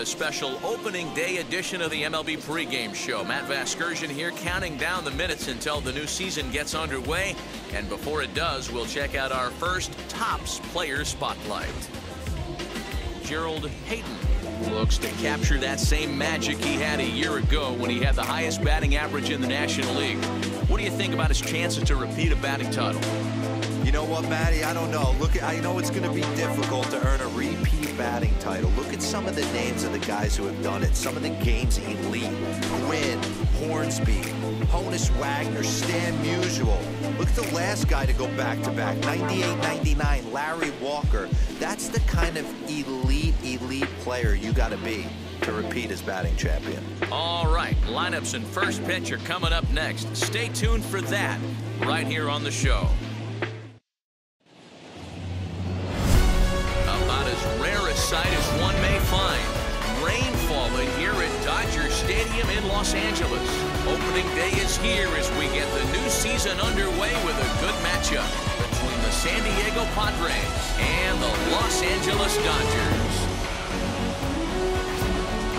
A special opening day edition of the MLB pregame show. Matt Vasgersian here counting down the minutes until the new season gets underway. And before it does, we'll check out our first Topps player spotlight. Gerald Hayden looks to capture that same magic he had a year ago when he had the highest batting average in the National League. What do you think about his chances to repeat a batting title? You know what, Matty? I don't know. Look, I know it's going to be difficult to earn a repeat batting title. Look at some of the names of the guys who have done it. Some of the games elite. Gwynn, Hornsby, Honus Wagner, Stan Musial. Look at the last guy to go back-to-back, 98-99, Larry Walker. That's the kind of elite, elite player you got to be to repeat as batting champion. All right, lineups and first pitch are coming up next. Stay tuned for that right here on the show. Stadium in Los Angeles. Opening day is here as we get the new season underway with a good matchup between the San Diego Padres and the Los Angeles Dodgers.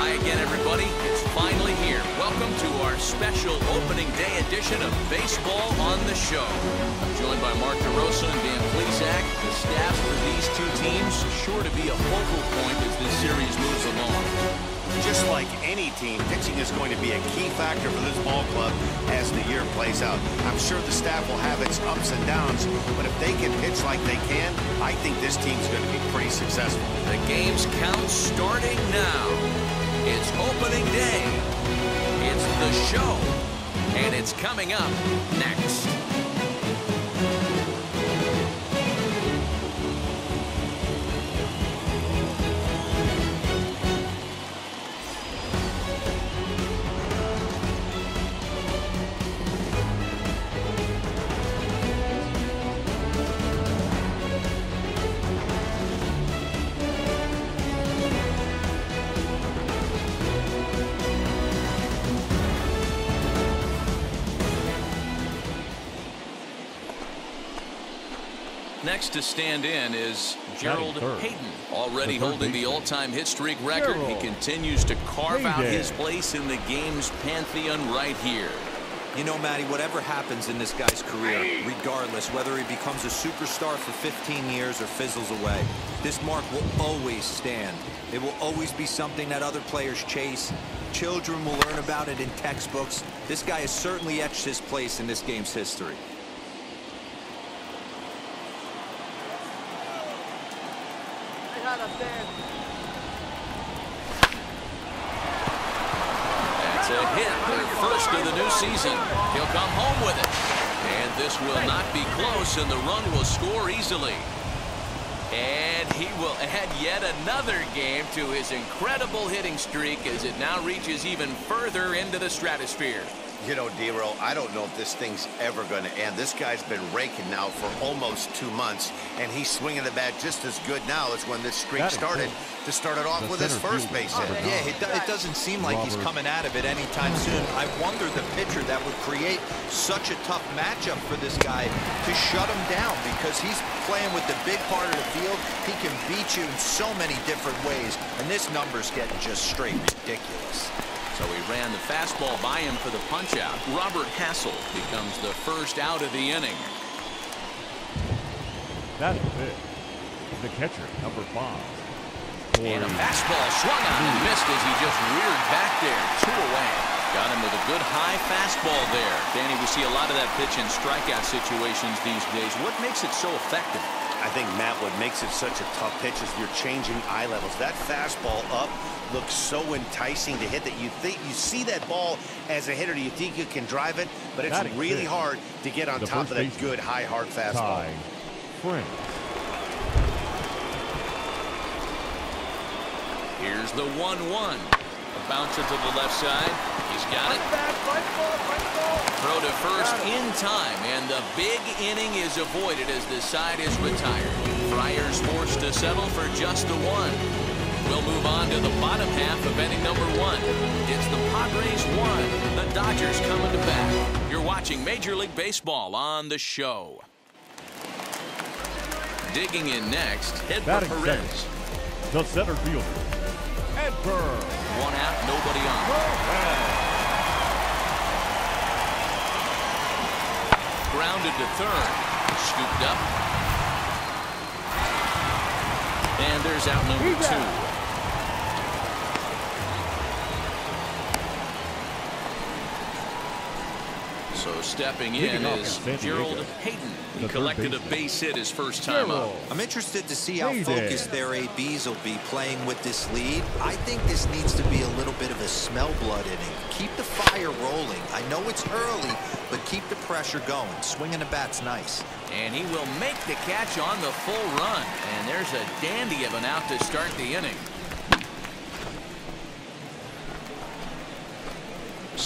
Hi again, everybody. It's finally here. Welcome to our special opening day edition of Baseball on the Show. I'm joined by Mark DeRosa and Dan Plesac. The staff for these two teams sure to be a focal point as this series moves along. Just like any team, pitching is going to be a key factor for this ball club as the year plays out. I'm sure the staff will have its ups and downs, but if they can pitch like they can, I think this team's going to be pretty successful. The game's count starting now. It's opening day. It's the show. And it's coming up next. Next to stand in is Gerald Hayden, already holding the all-time hit streak record. He continues to carve out his place in the game's pantheon right here. You know, Matty, whatever happens in this guy's career, regardless whether he becomes a superstar for 15 years or fizzles away, this mark will always stand. It will always be something that other players chase. Children will learn about it in textbooks. This guy has certainly etched his place in this game's history. That's a hit, their first of the new season. He'll come home with it. And this will not be close, and the run will score easily. And he will add yet another game to his incredible hitting streak as it now reaches even further into the stratosphere. You know, Dero, I don't know if this thing's ever going to end. This guy's been raking now for almost two months, and he's swinging the bat just as good now as when this streak started to start it off with his first base hit. Yeah, it, do it, doesn't seem like he's coming out of it anytime soon. I wonder the pitcher that would create such a tough matchup for this guy to shut him down because he's playing with the big part of the field. He can beat you in so many different ways, and this number's getting just straight ridiculous. So he ran the fastball by him for the punch-out. Robert Hassell becomes the first out of the inning. That is it. The catcher, number five. And a fastball swung on and missed as he just reared back there. Two away. Got him with a good high fastball there. Danny, we see a lot of that pitch in strikeout situations these days. What makes it so effective? I think, Matt, what makes it such a tough pitch is you're changing eye levels. That fastball up looks so enticing to hit that you think you see that ball as a hitter. Do You think you can drive it, but it's really hard to get on top of that good high hard fastball. Frank. Here's the 1-1. A bouncer to the left side. He's got it. Throw to first in time, and the big inning is avoided as the side is retired. Friars forced to settle for just the one. We'll move on to the bottom half of inning number one. It's the Padres one, the Dodgers coming to bat. You're watching Major League Baseball on the show. Digging in next, Edward Perez. The center fielder, Hedberg. One out, nobody on. Grounded to third. Scooped up. And there's out number two. So stepping in is Gerald Hayden. He collected a base hit his first time up. I'm interested to see how focused their ABs will be playing with this lead. I think this needs to be a little bit of a smell blood inning. Keep the fire rolling. I know it's early, but keep the pressure going. Swinging the bat's nice. And he will make the catch on the full run. And there's a dandy of an out to start the inning.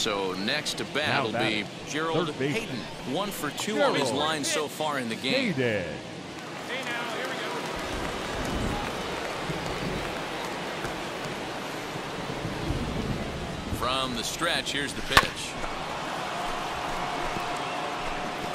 So next to bat will be Gerald Hayden. One for two Gerald. on his line so far in the game. Hayden. From the stretch, here's the pitch.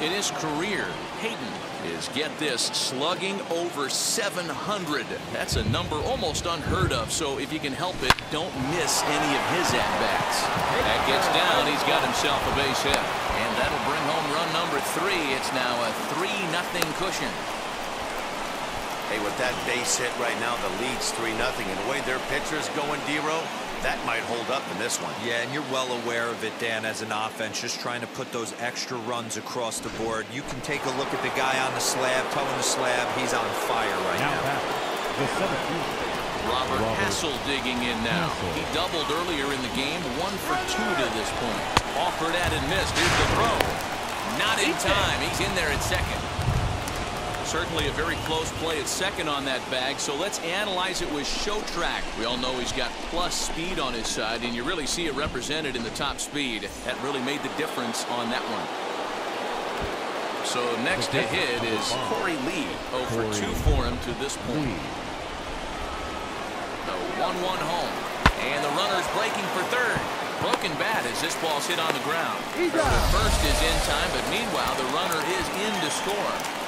In his career, Hayden is, get this, slugging over 700. That's a number almost unheard of, so if you can help it, don't miss any of his at-bats. That gets down, he's got himself a base hit. And that'll bring home run number three. It's now a 3-nothing cushion. Hey, with that base hit right now, the lead's 3-0. And the way their pitcher's going, Dero, that might hold up in this one. Yeah, and you're well aware of it, Dan, as an offense, just trying to put those extra runs across the board. You can take a look at the guy on the slab, telling the slab he's on fire right now. now. The Robert, Robert Hassell digging in now. Hassell. He doubled earlier in the game, one for two to this point. Offered at and missed. Here's the throw. Not in time. He's in there at second. Certainly a very close play at second on that bag. So let's analyze it with show track. We all know he's got plus speed on his side, and you really see it represented in the top speed. That really made the difference on that one. So next to hit is Korey Lee. Oh Over 2 for him to this point. The 1-1 home. And the runner's breaking for third. Broken bat as this ball's hit on the ground. The First is in time, but meanwhile, the runner is in to score.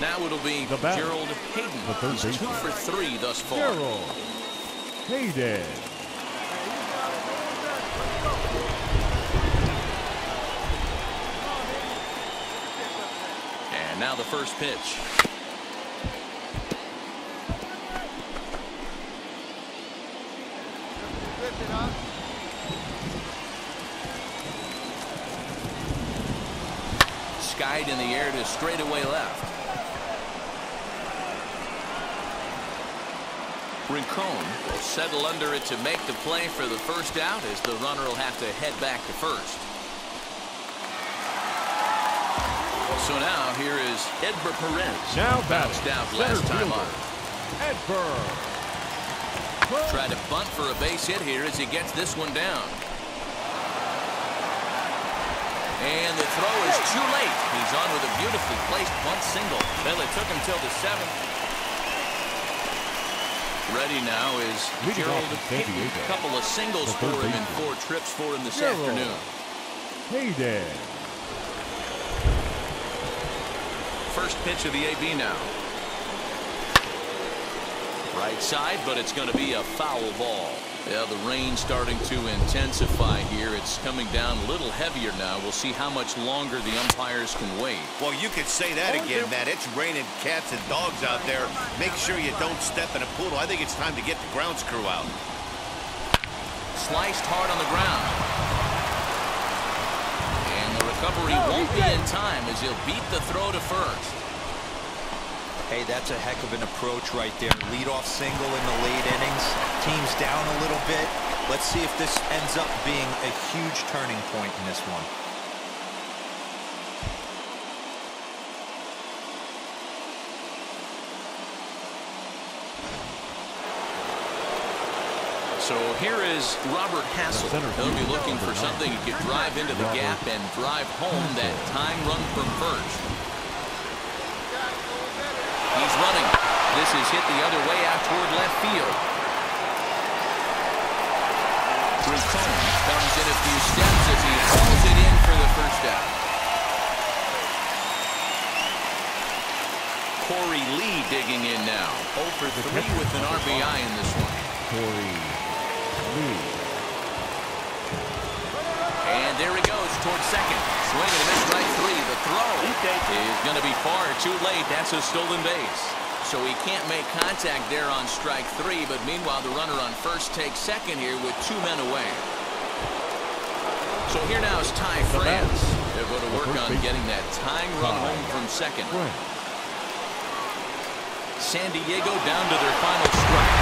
Now it'll be Gerald Hayden. The third He's two for three thus far. Gerald Hayden. And now the first pitch. Skied in the air to straightaway left. Rincon will settle under it to make the play for the first out as the runner will have to head back to first. So now here is Edber Perez. Now bounced out last time up. Edber. Try to bunt for a base hit here as he gets this one down. And the throw is too late. He's on with a beautifully placed bunt single. Well, it took him till the seventh. Ready now is Gerald. A couple of singles for him and four trips for him this Gerald afternoon. Hayden. First pitch of the AB now. Right side, but it's going to be a foul ball. Yeah, the rain starting to intensify here. It's coming down a little heavier now. We'll see how much longer the umpires can wait. Well, you could say that again, Matt. It's raining cats and dogs out there. Make sure you don't step in a poodle. I think it's time to get the grounds crew out. Sliced hard on the ground. And the recovery won't be in time as he'll beat the throw to first. Hey, that's a heck of an approach right there. Leadoff single in the late innings. Team's down a little bit. Let's see if this ends up being a huge turning point in this one. So here is Robert Hassell. He'll be looking for something he could drive into the gap and drive home that time run from first. He's running. This is hit the other way out toward left field. Rincon comes in a few steps as he hauls it in for the first out. Korey Lee digging in now. 0 for 3 with an RBI in this one. Korey Lee. And there he goes towards second. Swing and a miss right three. The throw is going to be far too late. That's a stolen base. So he can't make contact there on strike three, but meanwhile the runner on first takes second here with two men away. So here now is Ty France. They're going to work on getting that tying run home from second. San Diego down to their final strike.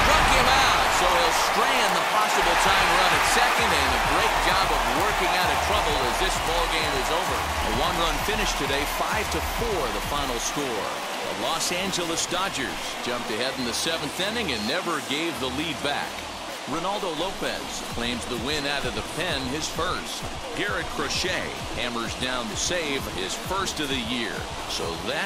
Struck him out, so he'll strand the possible tying run at second, and a great job of working out of trouble as this ball game is over. A one-run finish today, five to four, the final score. The Los Angeles Dodgers jumped ahead in the seventh inning and never gave the lead back. Ronaldo Lopez claims the win out of the pen his first. Garrett Crochet hammers down the save his first of the year. So that